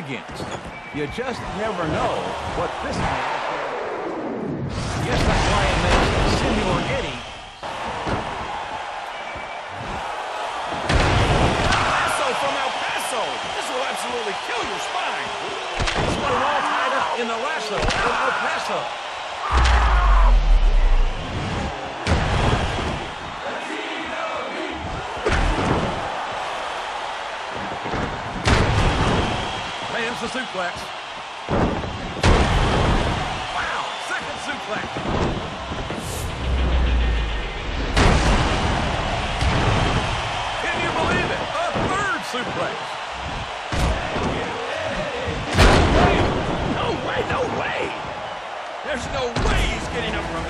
against. You just never know what this man... Yes, why it makes Senor Eddie... Paso from El Paso. This will absolutely kill your spine. He's all tied up in the lasso from El Paso. Lands the suplex. Wow, second suplex. Can you believe it? A third suplex. No way, no way. There's no way he's getting up from that.